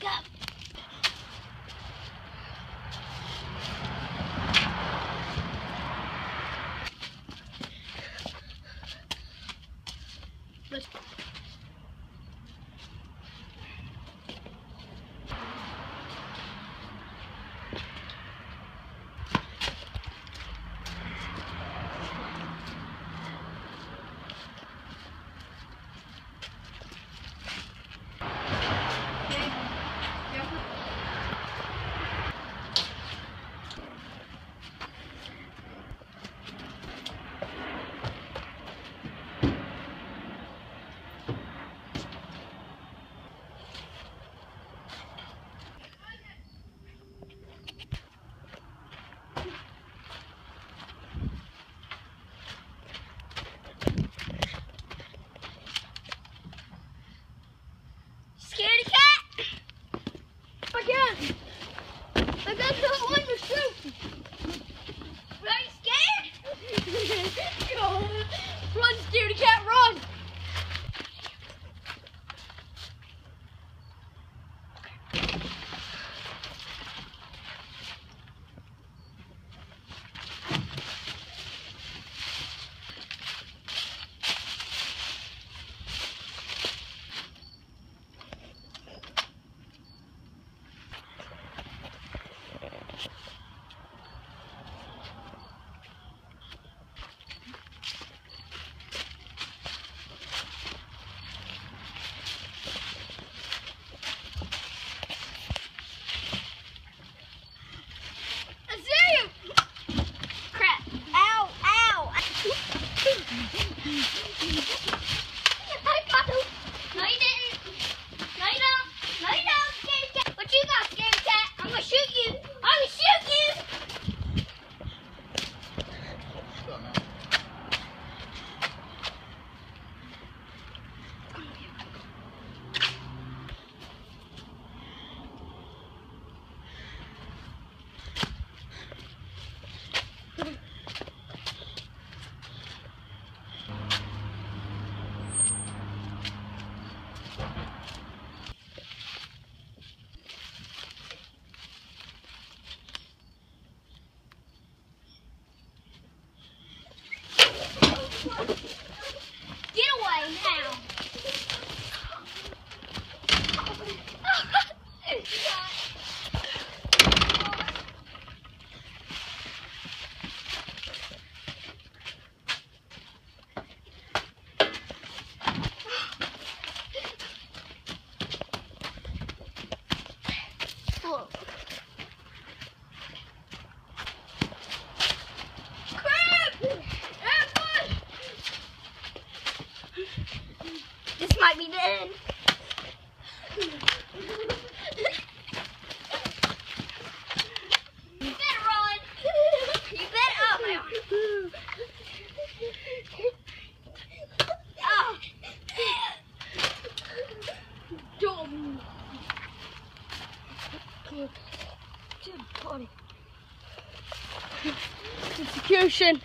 Go. Let's Scaredy Ow, ow. Get away now. Whoa. might be end. you better run. You better. Oh my arm. Oh. Dumb. Good. Execution.